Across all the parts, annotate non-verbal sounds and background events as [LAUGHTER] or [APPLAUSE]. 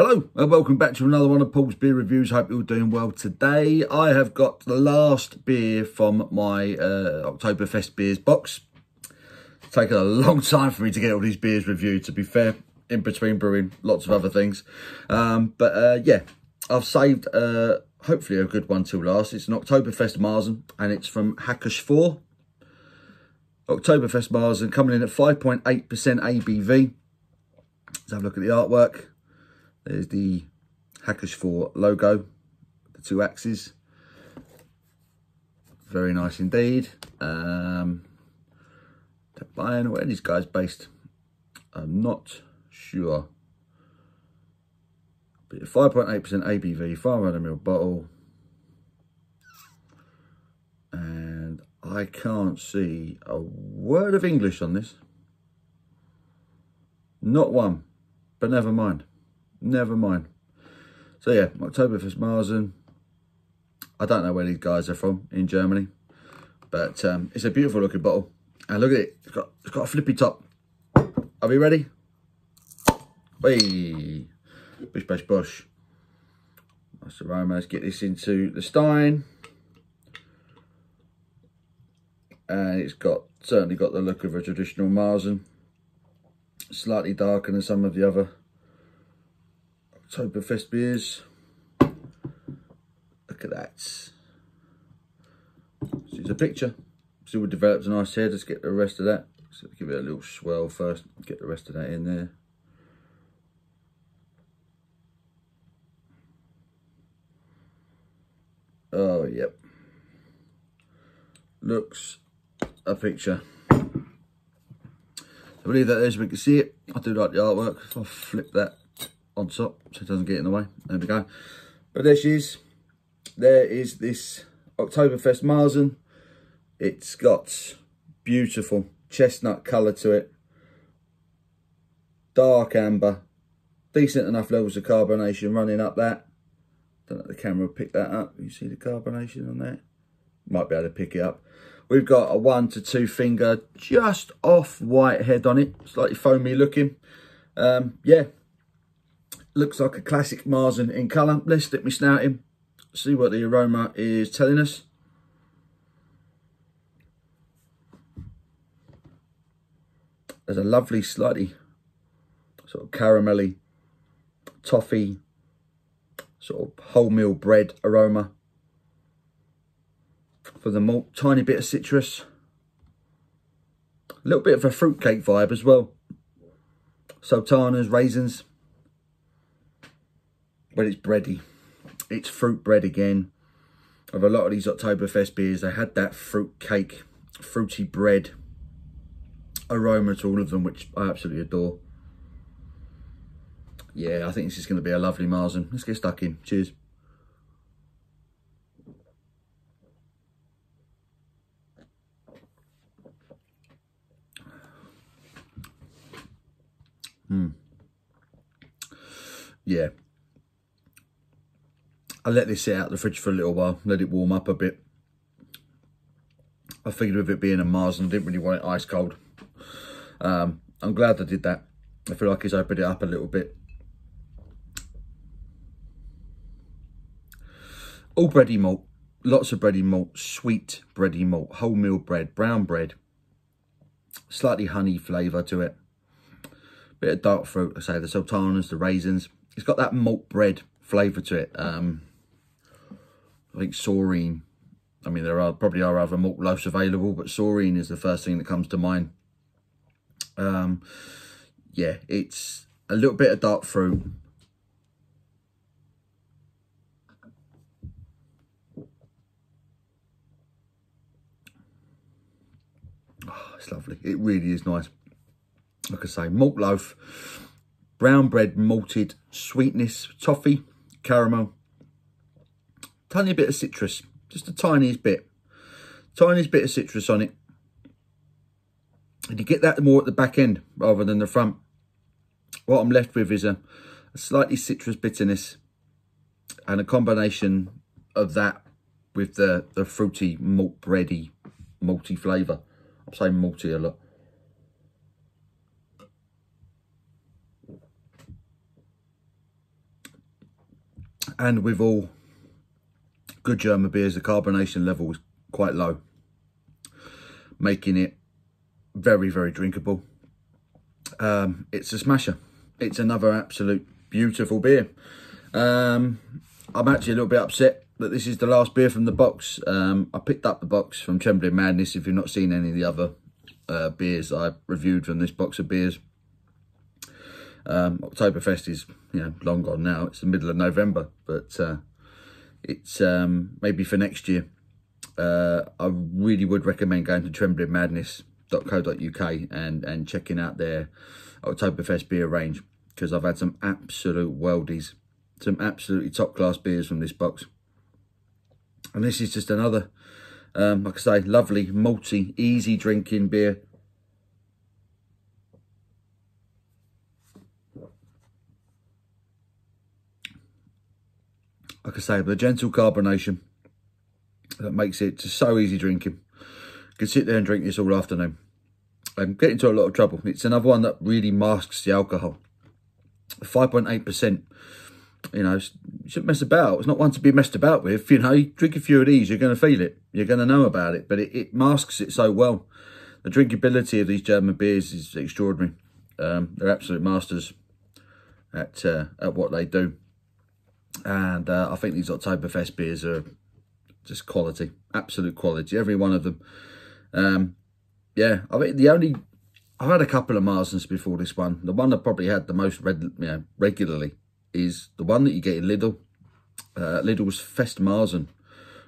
Hello and welcome back to another one of Paul's beer reviews. Hope you're doing well today. I have got the last beer from my uh, Oktoberfest beers box. It's taken a long time for me to get all these beers reviewed, to be fair, in between brewing lots of other things. Um, but uh, yeah, I've saved uh, hopefully a good one till last. It's an Oktoberfest Marzen and it's from Hacker Pschorr. Oktoberfest Marzen coming in at 5.8% ABV. Let's have a look at the artwork. There's the Hacker Pschorr logo, the two axes. Very nice indeed. Um, Bayern, where these guys based? I'm not sure. But 5.8% ABV, 500ml bottle. And I can't see a word of English on this. Not one, but never mind never mind. So yeah, Oktoberfest Marzen. I don't know where these guys are from in Germany, but um, it's a beautiful looking bottle. And look at it, it's got, it's got a flippy top. Are we ready? Hey, bish bash bush. Nice aroma. Let's get this into the stein. And it's got certainly got the look of a traditional Marzen. Slightly darker than some of the other Oktoberfest beers. Look at that. It's a picture. Still developed a nice head. Let's get the rest of that. So give it a little swell first. Get the rest of that in there. Oh, yep. Looks a picture. I believe that as we can see it. I do like the artwork. I'll flip that on top so it doesn't get in the way. There we go. But there she is. There is this Oktoberfest Marzen. It's got beautiful chestnut colour to it. Dark amber. Decent enough levels of carbonation running up that. Don't if the camera pick that up. You see the carbonation on that? Might be able to pick it up. We've got a one to two finger, just off white head on it. Slightly foamy looking. Um, yeah, looks like a classic Marzen in colour. Let's stick me snout in, see what the aroma is telling us. There's a lovely, slightly sort of caramelly, toffee, sort of wholemeal bread aroma. For the malt, tiny bit of citrus. A little bit of a fruitcake vibe as well. Sultanas, raisins but it's bready. It's fruit bread again. Of a lot of these Oktoberfest beers, they had that fruit cake, fruity bread aroma to all of them, which I absolutely adore. Yeah, I think this is going to be a lovely Marzen. Let's get stuck in. Cheers. Hmm. Yeah, I let this sit out the fridge for a little while, let it warm up a bit. I figured with it being a Marzen I didn't really want it ice cold. Um, I'm glad I did that. I feel like it's opened it up a little bit. All bready malt, lots of bready malt, sweet bready malt, wholemeal bread, brown bread, slightly honey flavour to it. Bit of dark fruit, I say the sultanas, the raisins. It's got that malt bread flavour to it. Um, I think Soreen, I mean, there are probably are other malt loaves available, but Soreen is the first thing that comes to mind. Um, yeah, it's a little bit of dark fruit. Oh, it's lovely. It really is nice. Like I say, malt loaf, brown bread, malted, sweetness, toffee, caramel, tiny bit of citrus, just the tiniest bit, tiniest bit of citrus on it. And you get that more at the back end rather than the front. What I'm left with is a, a slightly citrus bitterness and a combination of that with the, the fruity, malt bready, malty flavour. I'm saying malty a lot. And with all good German beers, the carbonation level is quite low, making it very, very drinkable. Um, it's a smasher. It's another absolute beautiful beer. Um, I'm actually a little bit upset that this is the last beer from the box. Um, I picked up the box from Trembling Madness. If you've not seen any of the other uh, beers I reviewed from this box of beers, um, Oktoberfest is you know long gone now. It's the middle of November, but uh, it's um, maybe for next year. Uh, I really would recommend going to tremblingmadness.co.uk and and checking out their Oktoberfest beer range because I've had some absolute worldies, some absolutely top class beers from this box. And this is just another, um, like I say, lovely, malty, easy drinking beer. Like I say, the gentle carbonation that makes it so easy drinking. You can sit there and drink this all afternoon I'm getting into a lot of trouble. It's another one that really masks the alcohol. 5.8% you know, you shouldn't mess about. It's not one to be messed about with. [LAUGHS] You know, you drink a few of these, you're going to feel it. You're going to know about it. But it, it masks it so well. The drinkability of these German beers is extraordinary. Um, they're absolute masters at uh, at what they do. And uh, I think these Oktoberfest beers are just quality, absolute quality. Every one of them. Um, yeah, I mean, the only... I've had a couple of Marzens before this one. The one I probably had the most red, you know, regularly is the one that you get in Lidl. Uh, Lidl's Fest Marzen.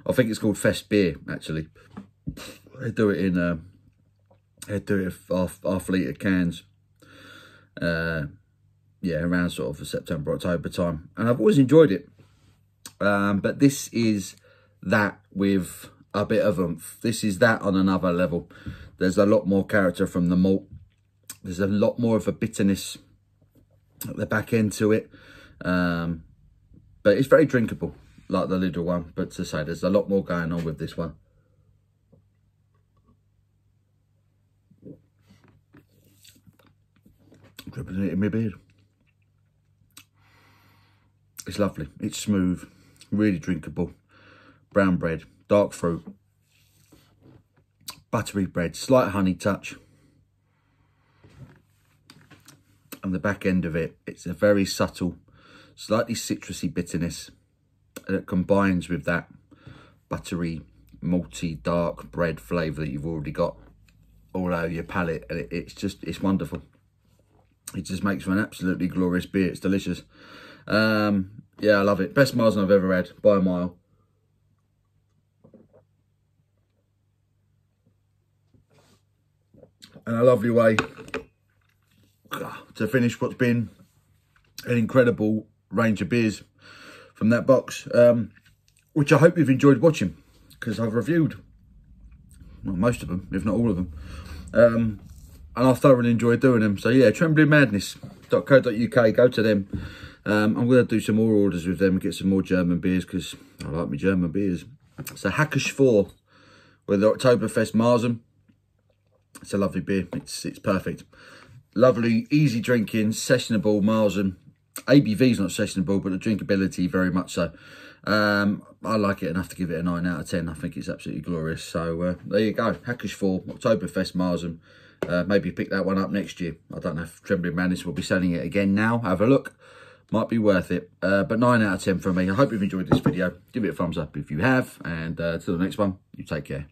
I think it's called Fest Beer, actually. They do it in, uh, they do it half, half litre cans. Uh, yeah, around sort of September, October time. And I've always enjoyed it. Um, but this is that with a bit of oomph. This is that on another level. There's a lot more character from the malt. There's a lot more of a bitterness at the back end to it. Um, but it's very drinkable, like the Lidl one. But to say, there's a lot more going on with this one. Dripping it in my beard. It's lovely. It's smooth, really drinkable. Brown bread, dark fruit, buttery bread, slight honey touch. And the back end of it, it's a very subtle slightly citrusy bitterness that combines with that buttery, malty, dark bread flavour that you've already got all over your palate. And it, it's just, it's wonderful. It just makes for an absolutely glorious beer. It's delicious. Um, yeah, I love it. Best Marzen I've ever had, by a mile. And a lovely way to finish what's been an incredible range of beers from that box, um, which I hope you've enjoyed watching because I've reviewed well, most of them, if not all of them. Um, and I thoroughly enjoyed doing them. So yeah, tremblingmadness.co.uk, go to them. Um, I'm going to do some more orders with them and get some more German beers because I like my German beers. So Hacker Pschorr with the Oktoberfest Marzen. It's a lovely beer. It's it's perfect. Lovely, easy drinking, sessionable Marzen. ABV is not sessionable, but the drinkability very much so. Um, I like it enough to give it a 9 out of 10. I think it's absolutely glorious. So uh, there you go. Hacker Pschorr, Oktoberfest Marzen. Uh, maybe pick that one up next year. I don't know if Trembling Madness will be selling it again now. Have a look. Might be worth it. Uh, but 9 out of 10 from me. I hope you've enjoyed this video. Give it a thumbs up if you have. And uh, until the next one, you take care.